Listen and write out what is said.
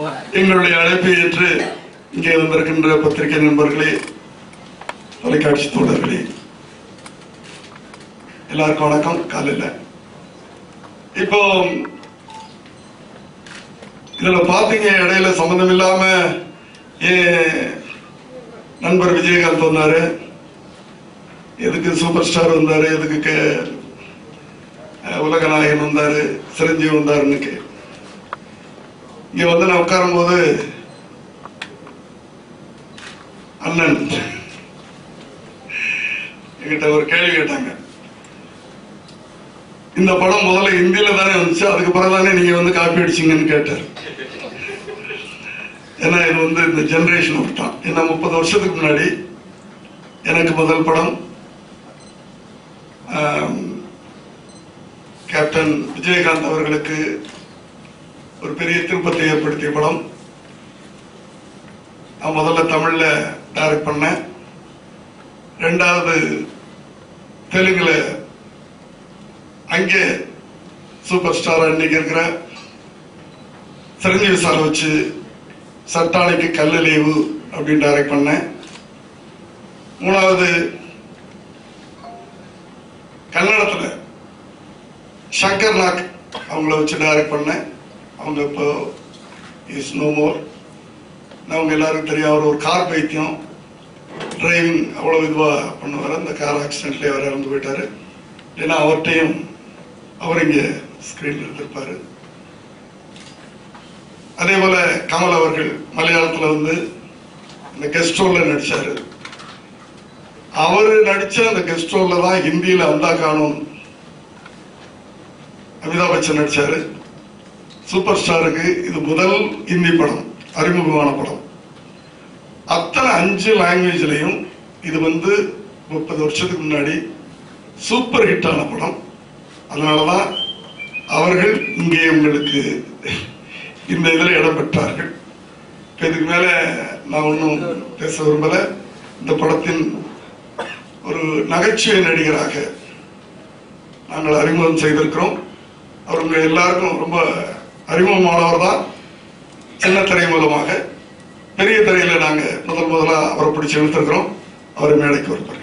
எங்களுடைய அழைப்பை ஏற்று இங்கே வந்திருக்கின்ற பத்திரிகை நண்பர்களே தொலைக்காட்சி தோழர்களே எல்லாருக்கும் வணக்கம். காலையில். இப்போ இதுல பாத்தீங்க இடையில சம்பந்தம் இல்லாம ஏன் நண்பர் விஜயகாந்த் வந்தாரு. எதுக்கு சூப்பர் ஸ்டார் வந்தாரு எதுக்கு உலகநாயகன் வந்தாரு சிரஞ்சீவி வந்தாருன்னு இங்க வந்து நான் உட்காரும் போது அண்ணன் என்கிட்ட ஒரு கேள்வி கேட்டாங்க. இந்த படம் முதல்ல இந்தியில தானே வந்துச்சு அதுக்கு பிறகு தானே நீங்க வந்து காப்பி அடிச்சீங்கன்னு கேட்டார். ஏன்னா இது வந்து இந்த ஜெனரேஷன் விட்டான் ஏன்னா முப்பது வருஷத்துக்கு முன்னாடி எனக்கு முதல் படம் கேப்டன் விஜயகாந்த் அவர்களுக்கு ஒரு பெரிய திருப்பத்தை ஏற்படுத்திய படம். நான் முதல்ல தமிழ்ல டைரக்ட் பண்ணேன். ரெண்டாவது தெலுங்குல அங்கே சூப்பர் ஸ்டார் இன்னைக்கு இருக்கிற சிரஞ்சீவி சார் வச்சு சட்டாளைக்கு கல்லலீவு அப்படின்னு டைரக்ட் பண்ணேன். மூணாவது கன்னடத்துல சங்கர் நாக் அவங்கள வச்சு டைரக்ட் பண்ணேன். அவங்க இப்போ இஸ் நோ மோர் அவங்க எல்லாருக்கும் தெரியும் அவர் ஒரு கார் பைத்தியம். டிரைவிங் அவ்வளோ இதுவாக பண்ணுவார். அந்த கார் ஆக்சிடென்ட்லேயே அவர் இறந்து போயிட்டாரு. ஏன்னா அவர்கிட்டையும் அவர் இங்கே ஸ்க்ரீனில் இருந்திருப்பார். அதே போல கமல் அவர்கள் மலையாளத்தில் வந்து இந்த கெஸ்ட் ரோலில் நடித்தார் அவர் நடித்த அந்த கெஸ்ட் ரோலில் தான் ஹிந்தியில் அந்தா காணும் அமிதாப் பச்சன் நடித்தார் சூப்பர் ஸ்டாருக்கு இது முதல் ஹிந்தி படம் அறிமுகமான படம். அத்தனை அஞ்சு லாங்குவேஜ்லையும் இது வந்து முப்பது வருஷத்துக்கு முன்னாடி சூப்பர் ஹிட்டான படம். அதனாலதான் அவர்கள் இங்கே உங்களுக்கு இந்த இதில் இடம் பெற்றார்கள். இதுக்கு மேல நான் ஒன்றும் பேச விரும்பல. இந்த படத்தின் ஒரு நகைச்சுவை நடிகராக நாங்கள் அறிமுகம் செய்திருக்கிறோம். அவர் எல்லாருக்கும் ரொம்ப அறிமுகமானவர் தான் சின்ன திரை மூலமாக பெரிய திரையில நாங்கள் முதல் முதலாக அவரை பிடிச்சி இழுத்திருக்கிறோம். அவர் மேடைக்கு வருவார்.